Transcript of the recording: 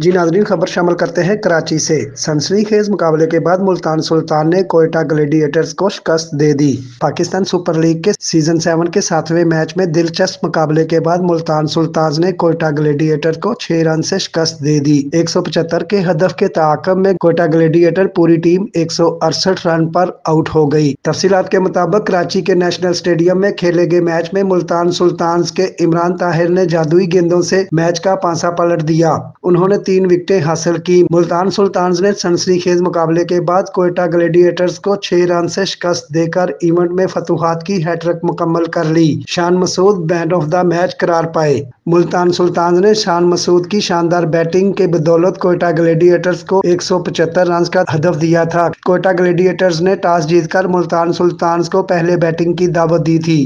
जी नाजरीन, खबर शामिल करते हैं कराची से। सनसनी खेज मुकाबले के बाद मुल्तान सुल्तान ने कोयटा ग्लेडिएटर्स को शिकस्त दे दी। पाकिस्तान सुपर लीग के सीज़न सेवन के सातवें मैच में दिलचस्प मुकाबले के बाद मुल्तान सुल्तान ने कोयटा ग्लेडिएटर को छह रन से शिकस्त दे दी। 175 के हदफ के ताकब में कोयटा ग्लेडिएटर पूरी टीम एक रन पर आउट हो गई। तफसीत के मुताबिक कराची के नेशनल स्टेडियम में खेले गए मैच में मुल्तान सुल्तान के इमरान ताहिर ने जादुई गेंदों से मैच का पांसा पलट दिया। उन्होंने तीन विकेटें हासिल की। मुल्तान सुल्तान ने सनसनीखेज मुकाबले के बाद कोयटा ग्लेडिएटर्स को छह रन से शिकस्त देकर इवेंट में फतुहात की हैट्रिक मुकम्मल कर ली। Shan Masood bat of the match करार पाए। मुल्तान सुल्तान ने शान मसूद की शानदार बैटिंग के बदौलत कोयटा ग्लेडिएटर्स को एक सौ पचहत्तर रन का हदफ दिया था। कोयटा ग्लेडिएटर्स ने टॉस जीतकर मुल्तान सुल्तान को पहले बैटिंग की दावत दी थी।